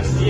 Есть, есть, да.